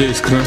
Где искра?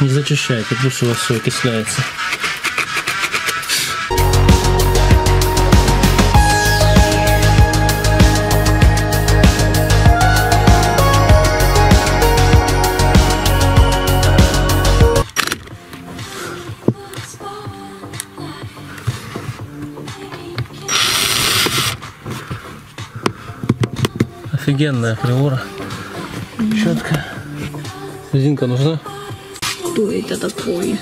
Не, не зачищайте, пусть у вас все окисляется. Офигенная приора. Четко. Резинка нужна? Что это такое?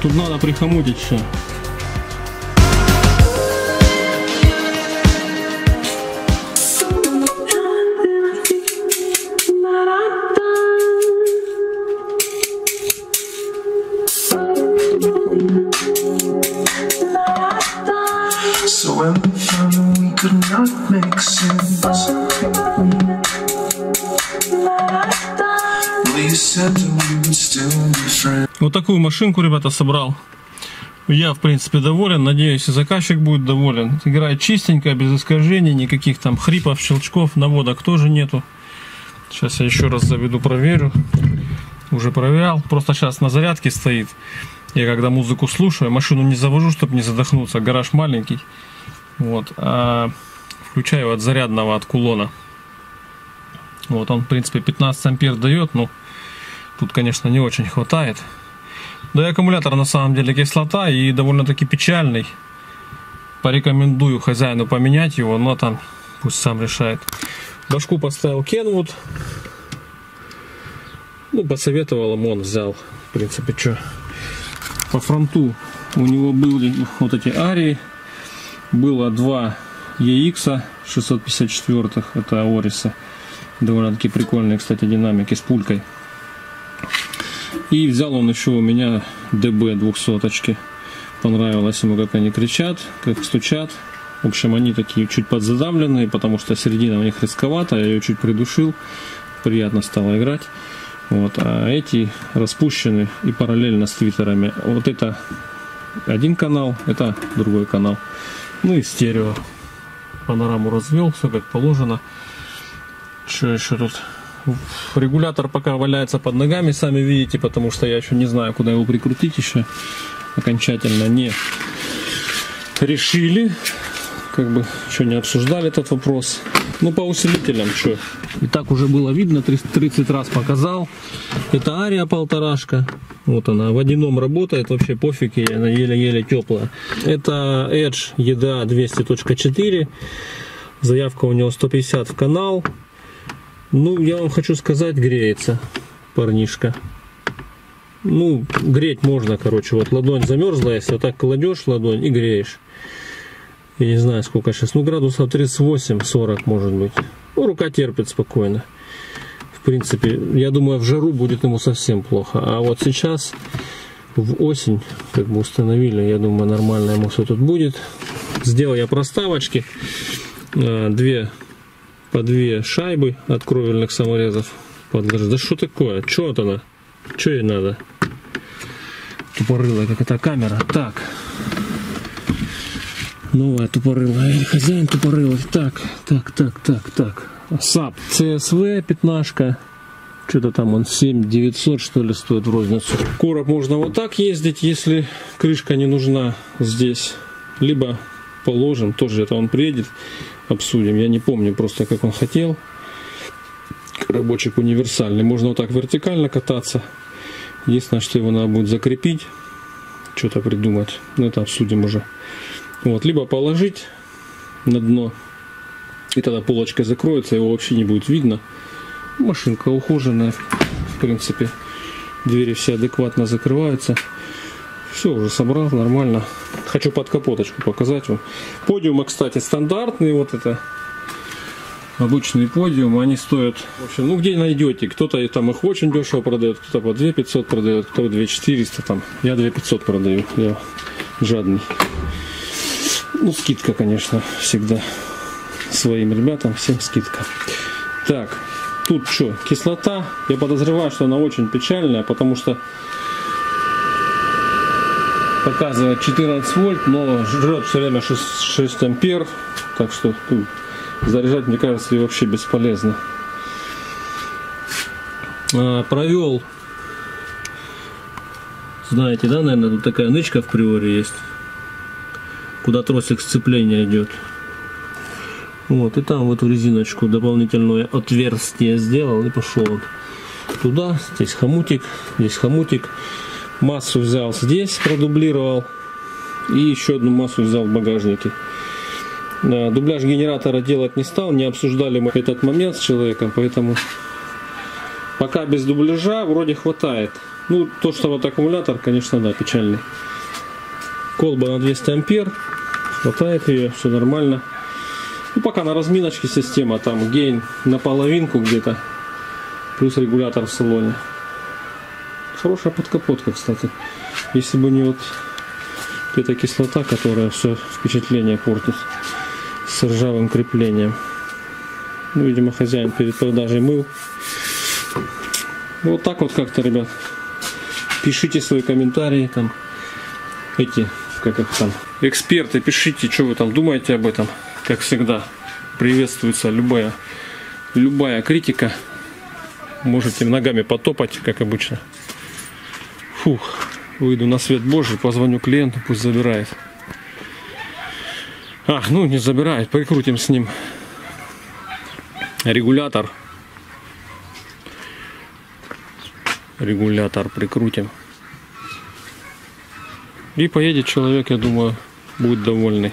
Тут надо прихомутить еще. So when we found that we could not make sense, Вот такую машинку, ребята, собрал. Я, в принципе, доволен. Надеюсь, и заказчик будет доволен. Играет чистенько, без искажений, никаких там хрипов, щелчков, наводок тоже нету. Сейчас я еще раз заведу, проверю. Уже проверял. Просто сейчас на зарядке стоит. Я когда музыку слушаю, машину не завожу, чтобы не задохнуться. Гараж маленький. Вот. А включаю от зарядного, от кулона. Вот он, в принципе, 15 ампер дает, но тут, конечно, не очень хватает. Да и аккумулятор на самом деле кислота и довольно-таки печальный. Порекомендую хозяину поменять его, но там пусть сам решает. Башку поставил Kenwood. Ну, посоветовал ему, он взял. В принципе, что. По фронту у него были вот эти арии. Было два EX 654, это Ориса. Довольно-таки прикольные, кстати, динамики с пулькой. И взял он еще у меня DB 200 Понравилось ему, как они кричат, как стучат. В общем, они такие чуть подзадавленные, потому что середина у них рисковата. Я ее чуть придушил. Приятно стало играть. Вот. А эти распущены и параллельно с твиттерами. Вот это один канал, это другой канал. Ну и стерео. Панораму развел, все как положено. Что еще тут? Регулятор пока валяется под ногами, сами видите, потому что я еще не знаю, куда его прикрутить еще. Окончательно не решили. Как бы что не обсуждали этот вопрос. Ну, по усилителям, что? И так уже было видно, 30 раз показал. Это Ария полторашка. Вот она, водяном работает, вообще пофиг, она еле-еле теплая. Это Edge EDA 200.4. Заявка у него 150 в канал. Ну, я вам хочу сказать, греется парнишка. Ну, греть можно, короче, вот ладонь замерзла, если вот так кладешь ладонь и греешь. Я не знаю, сколько сейчас. Ну, градусов 38-40 может быть. Ну, рука терпит спокойно. В принципе, я думаю, в жару будет ему совсем плохо. А вот сейчас, в осень, как бы установили, я думаю, нормально ему все тут будет. Сделал я проставочки. А, Две, по две шайбы от кровельных саморезов. подложил. Да что такое? Что это она? Что ей надо? Тупорылая, как эта камера. Так. Новая тупорылая. Хозяин тупорылый. Так, так, так, так, так. Саб. ЦСВ пятнашка. Что-то там он 7 900 что ли стоит в розницу. Короб можно вот так ездить, если крышка не нужна здесь. Либо положим, тоже это он приедет, обсудим. Я не помню просто, как он хотел. Коробочек универсальный. Можно вот так вертикально кататься. Единственное, что его надо будет закрепить. Что-то придумать. Но это обсудим уже. Вот, либо положить на дно, и тогда полочка закроется, его вообще не будет видно. Машинка ухоженная, в принципе. Двери все адекватно закрываются. Все, уже собрал, нормально. Хочу под капоточку показать вам. Подиумы, кстати, стандартные, вот это обычные подиумы, они стоят, в общем, ну где найдете, кто-то там их очень дешево продает, кто-то по 2 500 продает, кто 2 400 там, я 2 500 продаю, я жадный. Ну, скидка, конечно, всегда своим ребятам, всем скидка. Так, тут что, кислота, я подозреваю, что она очень печальная, потому что показывает 14 вольт, но жрет все время 6, 6 ампер, так что ну, заряжать, мне кажется, ее вообще бесполезно. А, провел, знаете, да, наверное, тут такая нычка в приоре есть, куда тросик сцепления идет. Вот, и там в резиночку дополнительное отверстие сделал и пошел он туда. Здесь хомутик, здесь хомутик. Массу взял здесь, продублировал. И еще одну массу взял в багажнике. Дубляж генератора делать не стал, не обсуждали мы этот момент с человеком, поэтому пока без дубляжа вроде хватает. Ну, то, что вот аккумулятор, конечно, да, печальный. Колба на 200 ампер, хватает ее, все нормально. Ну, пока на разминочке система, там гейн на половинку где-то, плюс регулятор в салоне. Хорошая подкапотка, кстати. Если бы не вот эта кислота, которая все впечатление портит с ржавым креплением. Ну, видимо, хозяин перед продажей мыл. Вот так вот как-то, ребят. Пишите свои комментарии там. Эти, как их там, эксперты, пишите, что вы там думаете об этом. Как всегда, приветствуется любая, любая критика. Можете ногами потопать, как обычно. Фух, выйду на свет Божий, позвоню клиенту, пусть забирает. А, ну не забирает, прикрутим с ним регулятор. Регулятор прикрутим. И поедет человек, я думаю, будет довольный.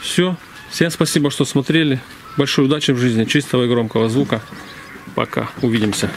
Все. Всем спасибо, что смотрели. Большой удачи в жизни, чистого и громкого звука. Пока. Увидимся.